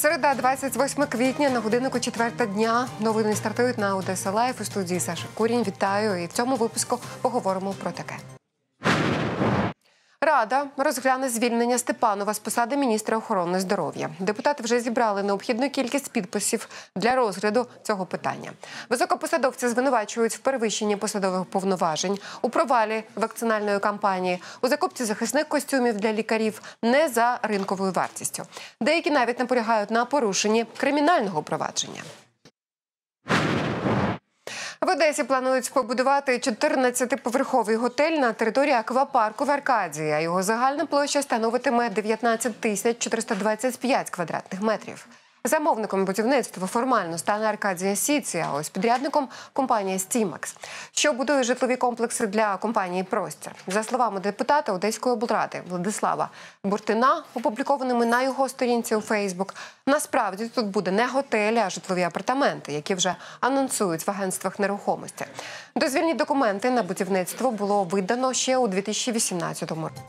Середа, 28 квітня, на годиннику четверта дня. Новини стартують на Одеса Лайф у студії Саша Курінь. Вітаю. І в цьому випуску поговоримо про таке. Рада розгляне звільнення Степанова з посади міністра охорони здоров'я. Депутати вже зібрали необхідну кількість підписів для розгляду цього питання. Високопосадовці звинувачують в перевищенні посадових повноважень у провалі вакцинальної кампанії, у закупці захисних костюмів для лікарів не за ринковою вартістю. Деякі навіть наполягають на порушенні кримінального провадження. В Одесі планують побудувати 14-поверховий готель на території аквапарку в Аркадії. а Його загальна площа становитиме 19 тисяч 425 квадратних метрів. Замовником будівництва формально стане Аркадія Сіці, а ось підрядником компанія Стімакс, що будує житлові комплекси для компанії Простір. За словами депутата Одеської облради Владислава Буртина, опублікованими на його сторінці у Фейсбук, насправді тут буде не готель, а житлові апартаменти, які вже анонсують в агентствах нерухомості. Дозвільні документи на будівництво було видано ще у 2018 році.